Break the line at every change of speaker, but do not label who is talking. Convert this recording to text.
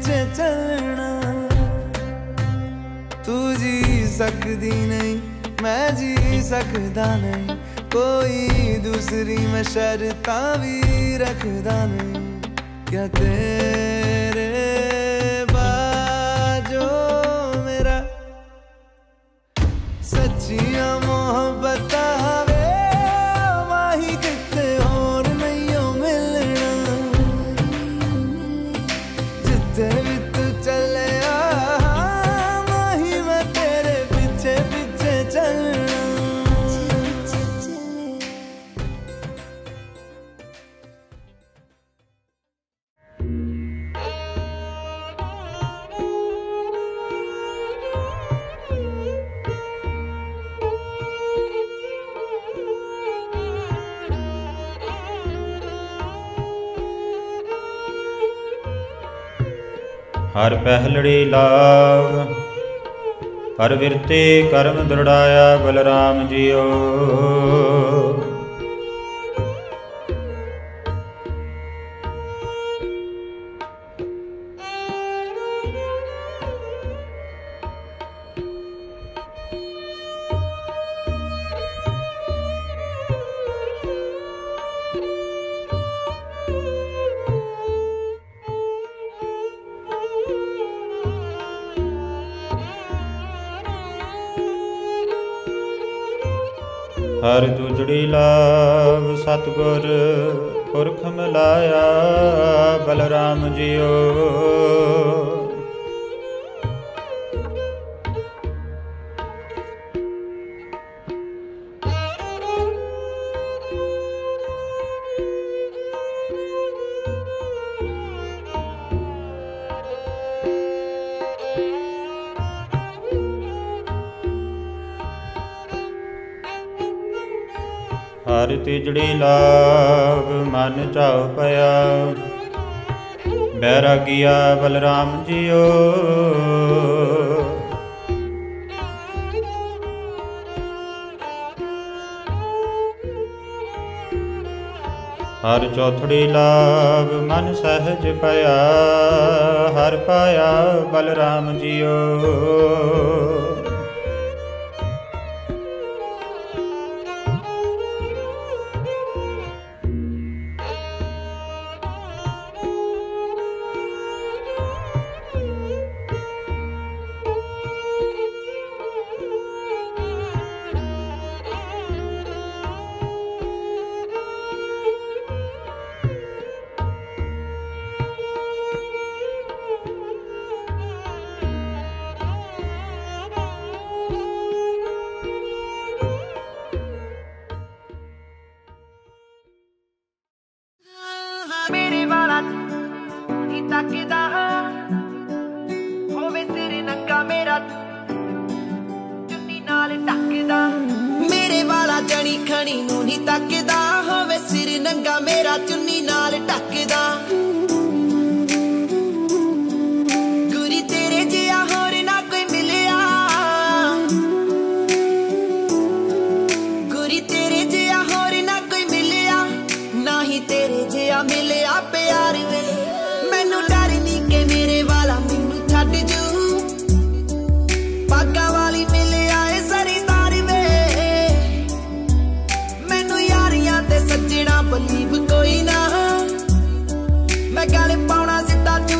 ਪਿੱਛੇ ਚੱਲਣਾ ਤੂੰ ਜੀ ਸਕਦੀ ਨਹੀਂ, ਮੈਂ ਜੀ ਸਕਦਾ ਨਹੀਂ। ਕੋਈ ਦੂਸਰੀ ਮੈਂ ਸ਼ਰਤਾਂ ਵੀ ਰੱਖਦਾ ਨਹੀਂ। ਕਿਆ ਤੇਰੇ ਬਾਜੋ ਮੇਰਾ ਸੱਚੀਆਂ ਮੁਹੱਬਤਾਂ ਹਰ
ਪਹਿਲੜੀ ਲਾਗ। ਹਰ ਵਿਰਤੇ ਕਰਮ ਦ੍ਰਿੜਾਇਆ ਬਲਰਾਮ ਜੀਓ। ਹਰ ਤੁਜੜੀ ਲਾਭ ਸਤਗੁਰ ਪੁਰਖ ਮਿਲਾਇਆ ਬਲਰਾਮ ਜੀਓ। ਹਰ ਤਿਜੜੀ ਲਾਭ ਮਨ ਚਾਉ ਪਿਆ। ਬੈਰਾਗੀਆ ਬਲਰਾਮ ਜੀਓ। ਹਰ ਚੌਥੜੀ ਲਾਭ ਮਨ ਸਹਿਜ ਪਿਆ। ਹਰ ਪਾਇਆ ਬਲਰਾਮ ਜੀਓ।
ਹੀ। ਹੋਵੇ ਸਿਰ ਨੰਗਾ ਮੇਰਾ, ਚੁੰਨੀ ਨਾਲ ਟੱਕਦਾ ਮੇਰੇ ਵਾਲਾ ਜਣੀ ਖਣੀ ਨੂੰ ਨਹੀਂ ਤੱਕਦਾ। ਹੋਵੇ ਸਿਰ ਨੰਗਾ ਮੈਂ ਗਾਲੇ ਪਾਉਣਾ ਸਿੱਧਾ ਤੂੰ